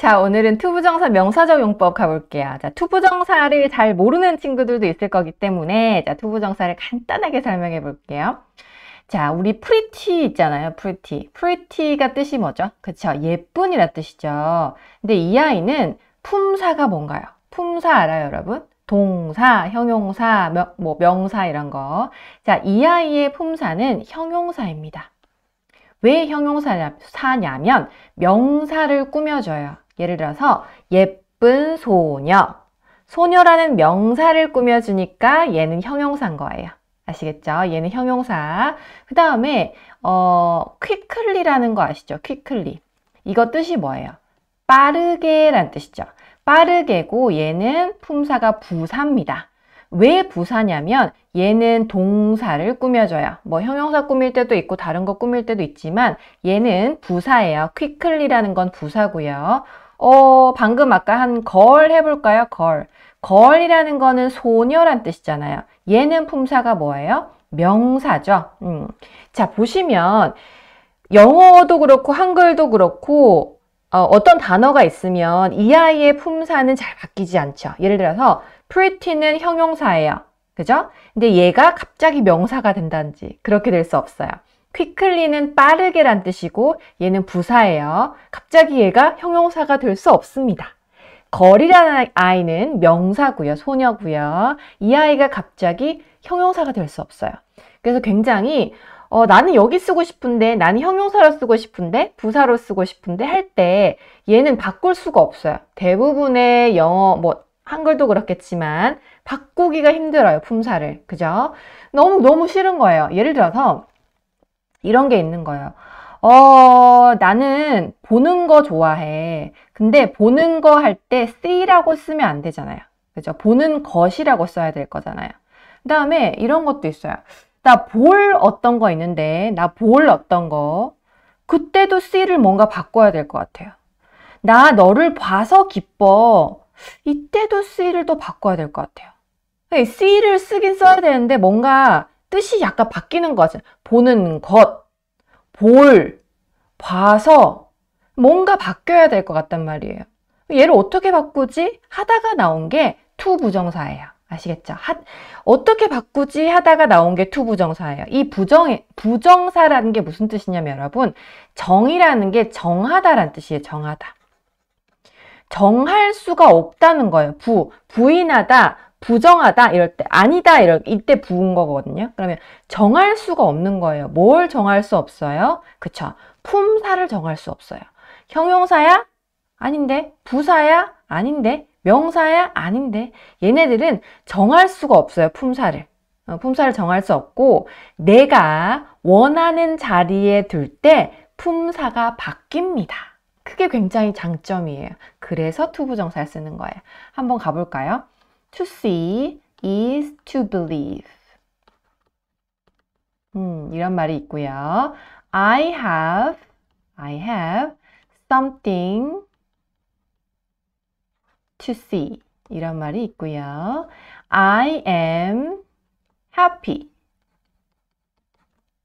자, 오늘은 to부정사 명사적 용법 가볼게요. 자, to부정사를 잘 모르는 친구들도 있을 거기 때문에 자, to부정사를 간단하게 설명해 볼게요. 자, 우리 pretty 있잖아요. pretty. pretty가 뜻이 뭐죠? 그쵸? 예쁜이라 뜻이죠. 근데 이 아이는 품사가 뭔가요? 품사 알아요, 여러분? 동사, 형용사, 명, 뭐 명사 이런 거. 자, 이 아이의 품사는 형용사입니다. 왜 형용사냐면 명사를 꾸며줘요. 예를 들어서 예쁜 소녀. 소녀라는 명사를 꾸며주니까 얘는 형용사인 거예요. 아시겠죠? 얘는 형용사. 그 다음에 어, quickly라는 거 아시죠? quickly. 이거 뜻이 뭐예요? 빠르게 란 뜻이죠. 빠르게고 얘는 품사가 부사입니다. 왜 부사냐면 얘는 동사를 꾸며줘요. 뭐 형용사 꾸밀 때도 있고 다른 거 꾸밀 때도 있지만 얘는 부사예요. quickly라는 건 부사고요. 어, 방금 아까 한 걸 해볼까요? 걸. 걸이라는 거는 소녀란 뜻이잖아요. 얘는 품사가 뭐예요? 명사죠. 음. 자, 보시면 영어도 그렇고 한글도 그렇고 어, 떤 단어가 있으면 이 아이의 품사는 잘 바뀌지 않죠. 예를 들어서 pretty는 형용사예요. 그죠? 근데 얘가 갑자기 명사가 된다든지 그렇게 될 수 없어요. Quickly는 빠르게란 뜻이고 얘는 부사예요. 갑자기 얘가 형용사가 될 수 없습니다. 거리라는 아이는 명사고요. 소녀고요. 이 아이가 갑자기 형용사가 될 수 없어요. 그래서 굉장히 어, 나는 여기 쓰고 싶은데 나는 형용사로 쓰고 싶은데 부사로 쓰고 싶은데 할 때 얘는 바꿀 수가 없어요. 대부분의 영어 뭐 한글도 그렇겠지만 바꾸기가 힘들어요. 품사를. 그죠? 너무 너무 싫은 거예요. 예를 들어서 이런 게 있는 거예요. 어, 나는 보는 거 좋아해. 근데 보는 거 할 때 see라고 쓰면 안 되잖아요. 그죠? 보는 것이라고 써야 될 거잖아요. 그 다음에 이런 것도 있어요. 나 볼 어떤 거 있는데, 나 볼 어떤 거. 그때도 see를 뭔가 바꿔야 될 것 같아요. 나 너를 봐서 기뻐. 이때도 see를 또 바꿔야 될 것 같아요. see를 쓰긴 써야 되는데 뭔가 뜻이 약간 바뀌는 거죠. 보는 것, 볼, 봐서 뭔가 바뀌어야 될 것 같단 말이에요. 얘를 어떻게 바꾸지? 하다가 나온 게투 부정사예요. 아시겠죠? 하, 어떻게 바꾸지 하다가 나온 게투 부정사예요. 이 부정, 부정사라는 게 무슨 뜻이냐면 여러분, 정이라는 게 정하다란 뜻이에요. 정하다. 정할 수가 없다는 거예요. 부, 부인하다, 부정하다 이럴 때 아니다 이럴 이때 부은 거거든요. 그러면 정할 수가 없는 거예요. 뭘 정할 수 없어요? 그쵸? 품사를 정할 수 없어요. 형용사야? 아닌데. 부사야? 아닌데. 명사야? 아닌데. 얘네들은 정할 수가 없어요. 품사를. 어, 품사를 정할 수 없고 내가 원하는 자리에 둘 때 품사가 바뀝니다. 그게 굉장히 장점이에요. 그래서 to부정사를 쓰는 거예요. 한번 가볼까요? To see is to believe. 음, 이런 말이 있고요. I have, I have something to see. 이런 말이 있고요. I am happy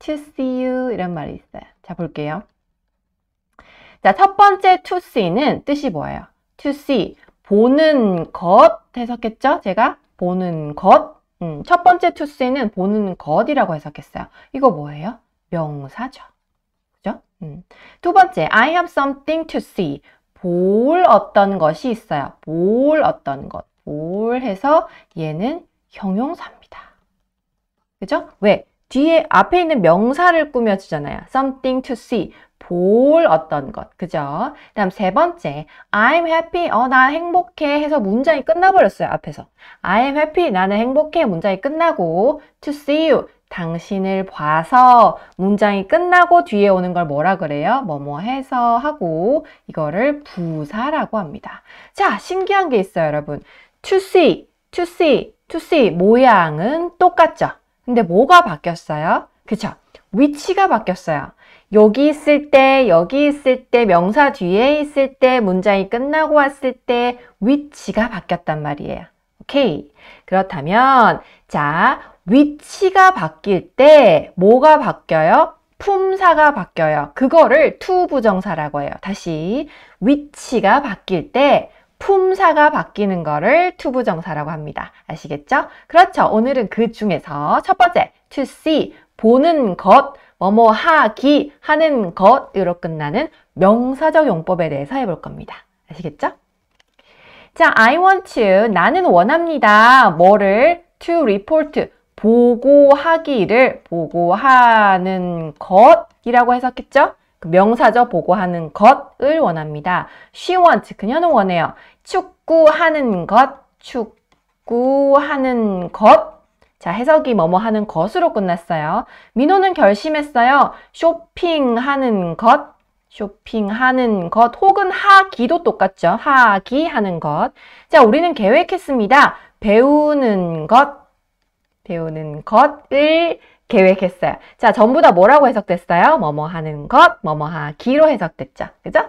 to see you. 이런 말이 있어요. 자, 볼게요. 자, 첫 번째 to see는 뜻이 뭐예요? to see. 보는 것 해석했죠? 제가 보는 것. 음, 첫 번째 to see는 보는 것이라고 해석했어요. 이거 뭐예요? 명사죠. 그죠? 음. 두 번째, I have something to see. 볼 어떤 것이 있어요. 볼 어떤 것. 볼 해서 얘는 형용사입니다. 그죠? 왜? 뒤에 앞에 있는 명사를 꾸며주잖아요. something to see. 볼 어떤 것. 그죠? 그 다음 세 번째, I'm happy. 어, 나 행복해. 해서 문장이 끝나버렸어요. 앞에서. I am happy. 나는 행복해. 문장이 끝나고, to see you. 당신을 봐서 문장이 끝나고 뒤에 오는 걸 뭐라 그래요? 뭐뭐 해서 하고 이거를 부사라고 합니다. 자, 신기한 게 있어요, 여러분. to see, to see, to see 모양은 똑같죠? 근데 뭐가 바뀌었어요? 그쵸? 위치가 바뀌었어요. 여기 있을 때, 여기 있을 때, 명사 뒤에 있을 때, 문장이 끝나고 왔을 때 위치가 바뀌었단 말이에요. 오케이. 그렇다면, 자, 위치가 바뀔 때 뭐가 바뀌어요? 품사가 바뀌어요. 그거를 to 부정사라고 해요. 다시 위치가 바뀔 때 품사가 바뀌는 거를 to 부정사라고 합니다. 아시겠죠? 그렇죠. 오늘은 그 중에서 첫 번째 to see 보는 것, 뭐뭐 하기 하는 것으로 끝나는 명사적 용법에 대해서 해볼 겁니다. 아시겠죠? 자, I want to 나는 원합니다. 뭐를 to report 보고하기를 보고하는 것이라고 해석했죠? 그 명사죠. 보고하는 것을 원합니다. She wants. 그녀는 원해요. 축구하는 것, 축구하는 것. 자, 해석이 뭐뭐 하는 것으로 끝났어요. 민호는 결심했어요. 쇼핑하는 것, 쇼핑하는 것, 혹은 하기도 똑같죠. 하기 하는 것. 자, 우리는 계획했습니다. 배우는 것, 배우는 것을 계획했어요. 자, 전부 다 뭐라고 해석됐어요? 뭐뭐 하는 것, 뭐뭐 하기로 해석됐죠. 그죠?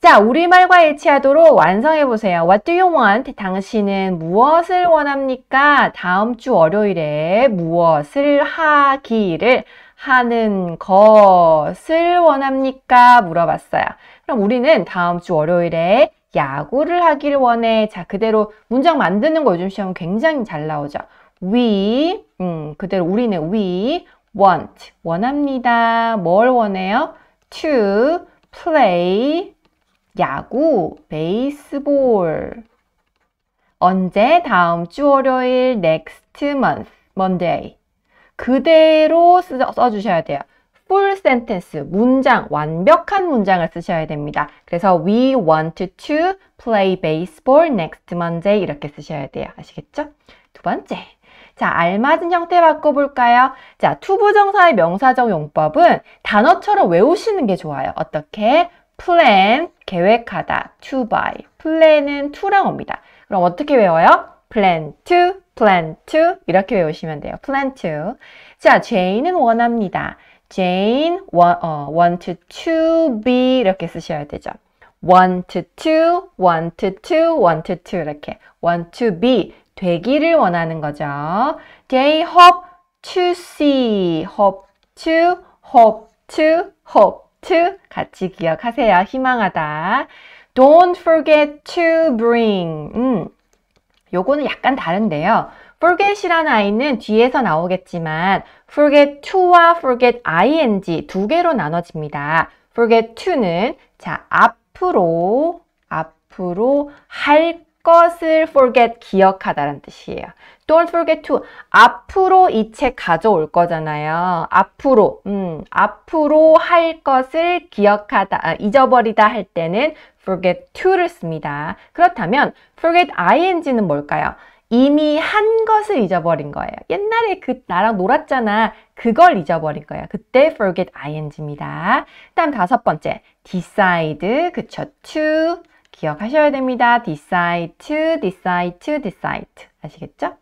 자, 우리말과 일치하도록 완성해 보세요. What do you want? 당신은 무엇을 원합니까? 다음 주 월요일에 무엇을 하기를 하는 것을 원합니까? 물어봤어요. 그럼 우리는 다음 주 월요일에 야구를 하기를 원해. 자, 그대로 문장 만드는 거 요즘 시험 굉장히 잘 나오죠. We, 음, 그대로 우리는 we want, 원합니다. 뭘 원해요? To play, 야구, 베이스볼. 언제? 다음 주 월요일, next month, Monday. 그대로 써, 써주셔야 돼요. full sentence, 문장, 완벽한 문장을 쓰셔야 됩니다. 그래서 we want to play baseball next Monday 이렇게 쓰셔야 돼요. 아시겠죠? 두 번째. 자, 알맞은 형태 바꿔볼까요? 자, to부정사의 명사적 용법은 단어처럼 외우시는 게 좋아요. 어떻게? Plan, 계획하다, to buy. plan은 to랑 옵니다. 그럼 어떻게 외워요? plan to, plan to 이렇게 외우시면 돼요. plan to. 자, Jane은 원합니다. Jane want, 어, want to be 이렇게 쓰셔야 되죠. want to, want to, want to 이렇게 want to be 되기를 원하는 거죠. They hope to see, hope to, hope to, hope to 같이 기억하세요. 희망하다. Don't forget to bring. 음, 요거는 약간 다른데요. forget이라는 아이는 뒤에서 나오겠지만 forget to와 forget ing 두 개로 나눠집니다. forget to는 자 앞으로 앞으로 할 것을 forget 기억하다라는 뜻이에요. Don't forget to 앞으로 이 책 가져올 거잖아요. 앞으로 음, 앞으로 할 것을 기억하다 아, 잊어버리다 할 때는 forget to를 씁니다. 그렇다면 forget ing는 뭘까요? 이미 한 것을 잊어버린 거예요. 옛날에 그 나랑 놀았잖아. 그걸 잊어버린 거예요. 그때 forget ing입니다. 다음 다섯 번째 decide 그쵸 to 기억하셔야 됩니다. decide to, decide to, decide. 아시겠죠?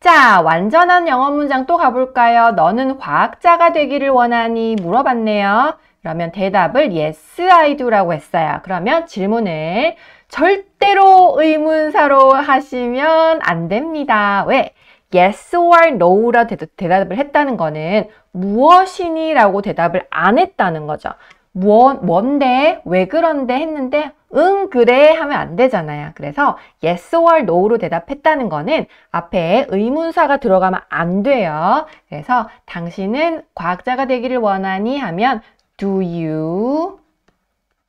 자, 완전한 영어 문장 또 가볼까요? 너는 과학자가 되기를 원하니 물어봤네요. 그러면 대답을 yes, I do라고 했어요. 그러면 질문을 절대로 의문사로 하시면 안 됩니다. 왜? yes or no라 대답을 했다는 거는 무엇이니? 라고 대답을 안 했다는 거죠. 뭐, 뭔데? 왜 그런데? 했는데 응, 그래 하면 안 되잖아요. 그래서 yes or no로 대답했다는 거는 앞에 의문사가 들어가면 안 돼요. 그래서 당신은 과학자가 되기를 원하니 하면 do you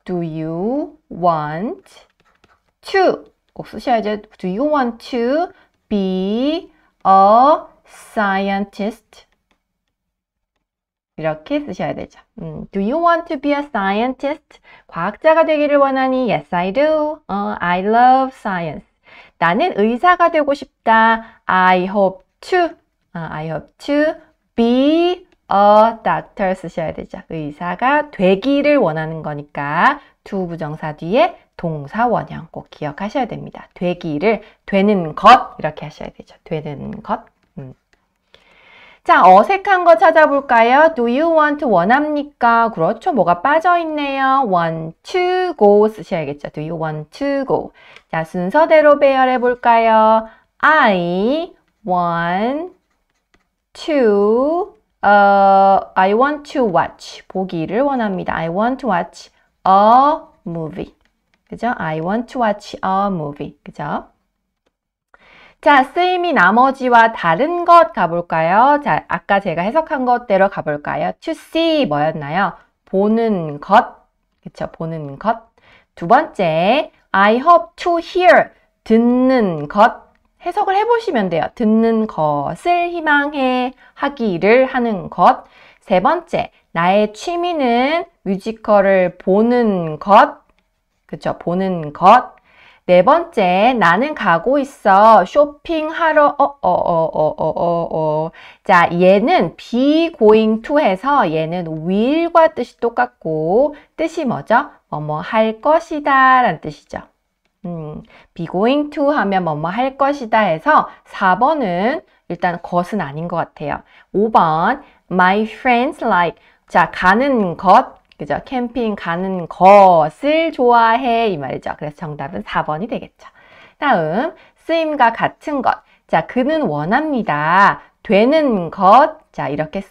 do you want to 꼭 쓰셔야죠. do you want to be a scientist? 이렇게 쓰셔야 되죠. 음, do you want to be a scientist? 과학자가 되기를 원하니? Yes, I do. 어, I love science. 나는 의사가 되고 싶다. I hope to. 어, I hope to be a doctor 쓰셔야 되죠. 의사가 되기를 원하는 거니까 to 부정사 뒤에 동사 원형 꼭 기억하셔야 됩니다. 되기를 되는 것 이렇게 하셔야 되죠. 되는 것. 음. 자, 어색한 거 찾아볼까요? Do you want 원합니까? 그렇죠. 뭐가 빠져있네요. want to go 쓰셔야겠죠. Do you want to go? 자, 순서대로 배열해 볼까요? I want to 어, I want to watch. 보기를 원합니다. I want to watch a movie. 그죠? I want to watch a movie. 그죠? 자, 쓰임이 나머지와 다른 것 가볼까요? 자, 아까 제가 해석한 것대로 가볼까요? to see 뭐였나요? 보는 것. 그쵸? 보는 것. 두 번째, I hope to hear. 듣는 것. 해석을 해보시면 돼요. 듣는 것을 희망해 하기를 하는 것. 세 번째, 나의 취미는 뮤지컬을 보는 것. 그쵸? 보는 것. 네 번째, 나는 가고 있어. 쇼핑하러, 어, 어, 어, 어, 어, 어, 어. 자, 얘는 be going to 해서 얘는 will과 뜻이 똑같고, 뜻이 뭐죠? 뭐뭐 할 것이다 라는 뜻이죠. 음, be going to 하면 뭐뭐 할 것이다 해서 4번은 일단 것은 아닌 것 같아요. 5번, my friends like. 자, 가는 것. 그죠? 캠핑 가는 것을 좋아해. 이 말이죠. 그래서 정답은 4번이 되겠죠. 다음, 쓰임과 같은 것. 자, 그는 원합니다. 되는 것. 자, 이렇게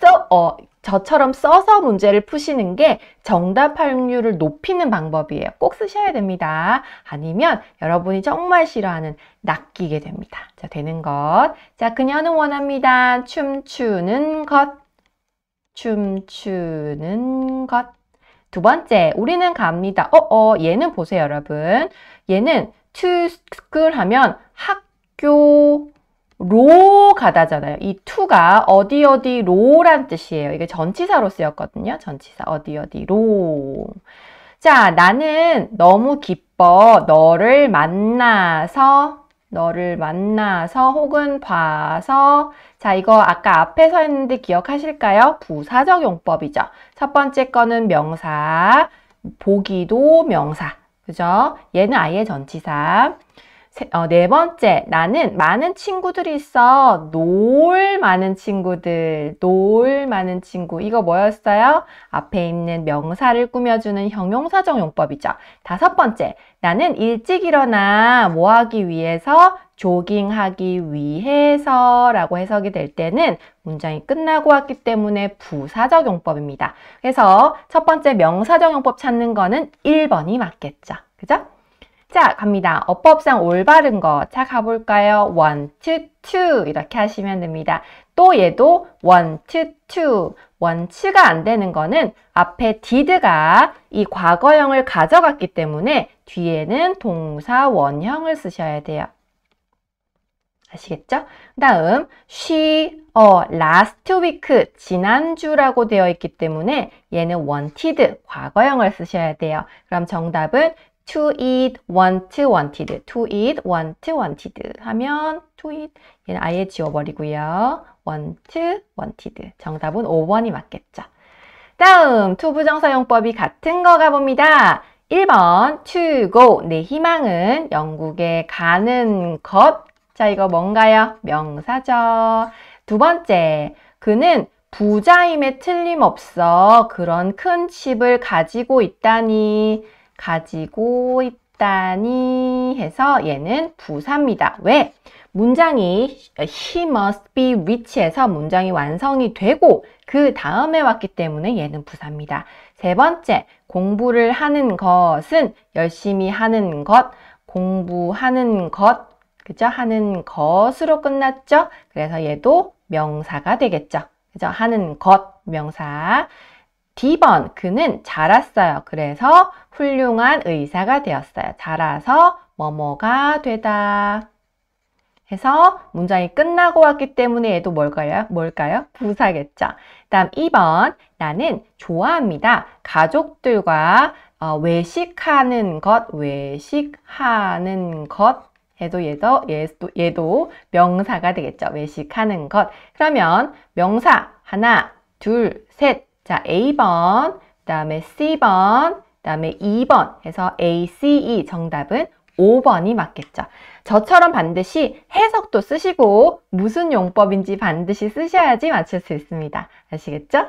써, 어, 저처럼 써서 문제를 푸시는 게 정답 확률을 높이는 방법이에요. 꼭 쓰셔야 됩니다. 아니면 여러분이 정말 싫어하는 낚이게 됩니다. 자, 되는 것. 자, 그녀는 원합니다. 춤추는 것. 춤추는 것. 두 번째, 우리는 갑니다. 어, 어, 얘는 보세요, 여러분. 얘는 to school 하면 학교, 로 가다잖아요. 이 to가 어디 어디로란 뜻이에요. 이게 전치사로 쓰였거든요. 전치사 어디 어디로. 자, 나는 너무 기뻐. 너를 만나서 너를 만나서 혹은 봐서 자 이거 아까 앞에 서 있는데 기억하실까요? 부사적 용법이죠. 첫 번째 거는 명사, 보기도 명사. 그죠? 얘는 아예 전치사. 어, 네 번째, 나는 많은 친구들이 있어. 놀 많은 친구들, 놀 많은 친구. 이거 뭐였어요? 앞에 있는 명사를 꾸며주는 형용사적 용법이죠. 다섯 번째, 나는 일찍 일어나 뭐 하기 위해서? 조깅하기 위해서 라고 해석이 될 때는 문장이 끝나고 왔기 때문에 부사적 용법입니다. 그래서 첫 번째 명사적 용법 찾는 거는 1번이 맞겠죠. 그죠? 자, 갑니다. 어법상 올바른 거. 자, 가볼까요? to 이렇게 하시면 됩니다. 또 얘도 want, to. want가 안 되는 거는 앞에 did가 이 과거형을 가져갔기 때문에 뒤에는 동사 원형을 쓰셔야 돼요. 아시겠죠? 다음 she 어, last week 지난주라고 되어 있기 때문에 얘는 wanted 과거형을 쓰셔야 돼요. 그럼 정답은 to eat, want, wanted. to eat, want, wanted 하면 to eat 얘는 아예 지워버리고요. want, wanted. 정답은 5번이 맞겠죠. 다음 투부정사용법이 같은 거 가봅니다. 1번 to go 내 희망은 영국에 가는 것. 자 이거 뭔가요? 명사죠. 두 번째 그는 부자임에 틀림없어 그런 큰 집을 가지고 있다니 가지고 있다니 해서 얘는 부사입니다. 왜? 문장이 he must be rich에서 문장이 완성이 되고 그 다음에 왔기 때문에 얘는 부사입니다. 세 번째, 공부를 하는 것은 열심히 하는 것, 공부하는 것, 그죠? 하는 것으로 끝났죠? 그래서 얘도 명사가 되겠죠. 그죠? 하는 것, 명사. D번, 그는 자랐어요. 그래서 훌륭한 의사가 되었어요. 자라서 뭐뭐가 되다. 해서 문장이 끝나고 왔기 때문에 얘도 뭘까요? 뭘까요? 부사겠죠. 다음 2번, 나는 좋아합니다. 가족들과 어, 외식하는 것, 외식하는 것 해도 얘도, 얘도, 얘도 명사가 되겠죠. 외식하는 것. 그러면 명사 하나, 둘, 셋. 자, A번, 그 다음에 C번, 그 다음에 2번 해서 A, C, E 정답은 5번이 맞겠죠. 저처럼 반드시 해석도 쓰시고 무슨 용법인지 반드시 쓰셔야지 맞출 수 있습니다. 아시겠죠?